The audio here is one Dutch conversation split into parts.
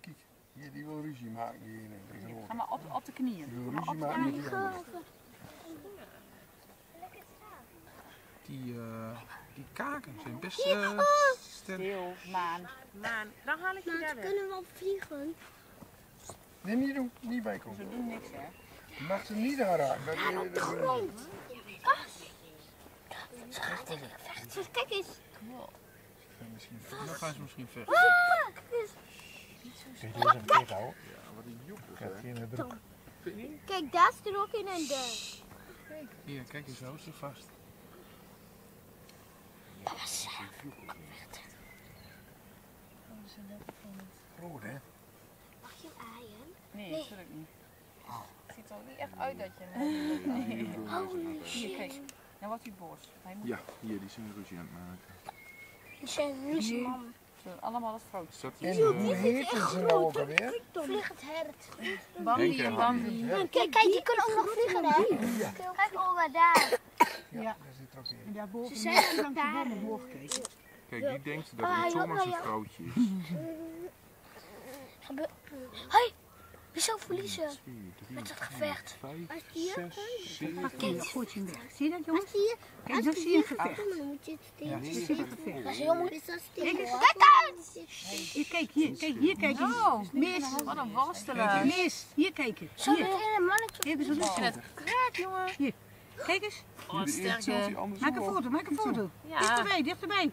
kijk. Hier, die wil ruzie maken. Tegenwoordig. Ga maar op, op de knieën. Die wil ruzie maken met die. Die, eh, die kaken zijn best eh sterk. Stil, maan. Maan, dan haal ik je daar kunnen we wel vliegen. Nee, niet doen. Niet bij Ze komen. doen niks hè. Je mag ze niet aanraken. Dat, eh, dat, dat, Dus kijk eens. misschien. Dan gaan ze misschien vechten. Kun je deze een keer houden? Wat een joepig, Gaat hier in de broek. Kijk, daar is er ook in en daar. Hier, kijk eens, hou ze vast. Groot, hè? Mag je hem aaien? Nee, natuurlijk niet. Het ziet er niet echt uit dat je hem Holy Hier, kijk. Dan wordt hij boos. Hij moet Ja, hier, die zijn ruzie aan het maken. Die zijn ruzie, doen allemaal het groot. Is dat En hier? hoe heet ze nou ook alweer? Vliegend hert. Bambi en Bambi. Kijk, kijk, die kunnen ook nog vliegen, hè? Kijk, oma, daar. Ja, daar zit er ook. En daarboven Ze zijn langs de omhoog kijken. Kijk, die denkt dat het ja, zomaar zijn vrouwtje is. Hoi, wie zou verliezen? Met het gevecht. vijf, hier? zes, zeven, Kijk, goed zien weg. Zie je dat jongens? Zie je? Kijk, zo zie je een gevecht. Dan moet je het steken. negen, Dat is heel moeilijk. Is dat steken? Kijk Kijk uit! Hier, kijk, hier, kijk, hier kijken. Oh, Mis, wat een worstelaar. mis, hier kijken. Zo Hier, weer een mannetje. even zo In zo. het kraak, jongen. Hier, kijk eens. Oh, die andersom Maak een foto, maak een foto. Ja. Dichterbij, dichterbij.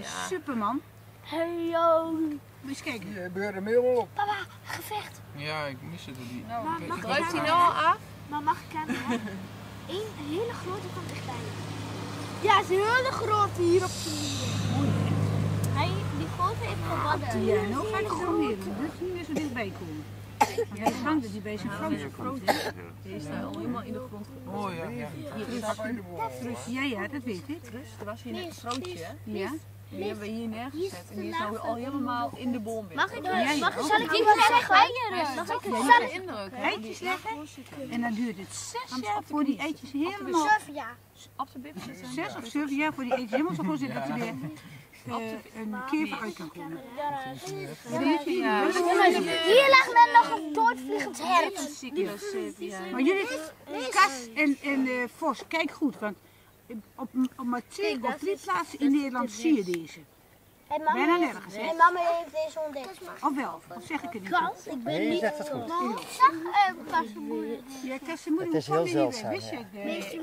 Ja. Superman. Hey, yo. Moet je eens kijken. Beurt hem helemaal op. Papa, gevecht. Ja, ik mis het. Die... Nou, Maar Kijk, mag ik ik Druipt hij nou al af? Maar mag ik hem hebben? Eén hele grote van dichtbij. Ja, is een hele grote hier op de Hij, die grote heeft gewadden. Ja, nou gaat hij zo weer. Dan moet je niet meer zo dichtbij komen. Want hij is bang dat hij bij zijn vrouw komt. hè? Deze is al helemaal in de grond. Oh ja, ja. De boom. Ja, ja, dat weet ik. Dus er was hier net een vrouwtje. Ja. Die hebben we hier neergezet. En die is nou al helemaal in de boom weer. Mag ik, Ja, ja. mag ik, zal ik die wat zeggen? Mag ik het een indruk, hè? Eitjes leggen. En dan duurt het zes jaar voor die eitjes helemaal... zeggen? Ja. Op de bib zitten. Zes of zeven jaar voor die eitjes helemaal zo goed zitten dat er weer eh, een kever uit kan komen. Hier lag net nog een doodvliegend hert. Maar jullie, Kas en, en eh, Vos, kijk goed, want op, op maar twee of drie plaatsen in Nederland zie je deze. En Bijna mama, nergens, hè? en mama heeft deze ontdekt. Of wel, of zeg ik het niet ik ben Nee, je niet... zegt het goed. Ik zag uh, pas moeder. Ja, Kas, moeder, Het is heel zeldzaam, Wist je het,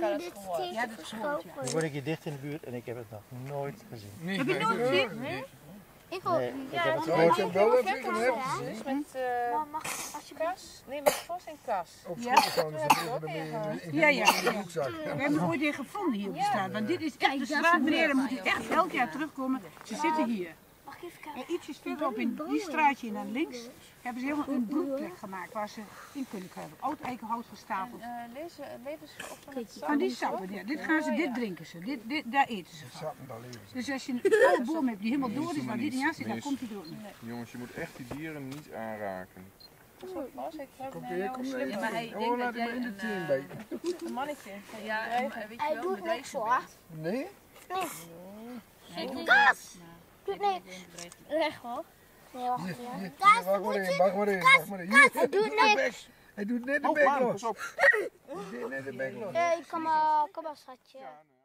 eh, dit steeds Ja, dat is gewoon, Nu word ik hier dicht in de buurt en ik heb het nog nooit gezien. Heb je nooit gezien? Ik ook Nee, niet. ik heb het Ja, ik nooit heb wel gezien. Dus met eh, Maar mag ik alsjeblieft? kas. Nee, met vos en kas. Op Ja. in- in- Ja, ja, de ja. broekzak. We hebben ooit een gevonden hier op de straat. Want dit is echt de straat, meneer. Dan moet u echt elk jaar terugkomen. Ze zitten hier. En ietsjes verderop in die straatje naar links hebben ze helemaal een broedplek gemaakt waar ze in kunnen kruipen. Oud eikenhout gestapeld. Eh lezen, op van het Van die sappen, ja. Dit gaan ze, dit drinken ze. Dit, dit, daar eten ze van. Zappen daar leven ze. Dus als je een oude boom hebt die helemaal door is, waar dit niet aan zit, dan komt hij er ook niet. Jongens, je moet echt die dieren niet aanraken. Kom dat hier, hij kom een hier. slim maar hij Oh, denkt laat dat jij in de een, tien eh, een mannetje. Ja, weet je Hij wel, doet met niks deze hoor. Nee? Nee. Kaas! Doet niks. Weg hoor. Nee, wacht even. hier, Kaas, wacht maar even, wacht maar even, wacht maar even. Hij doet niks. Hij doet net de bek los. pas op. Hij doet net de bek los. Nee, kom maar, kom maar schatje. Ja, nee.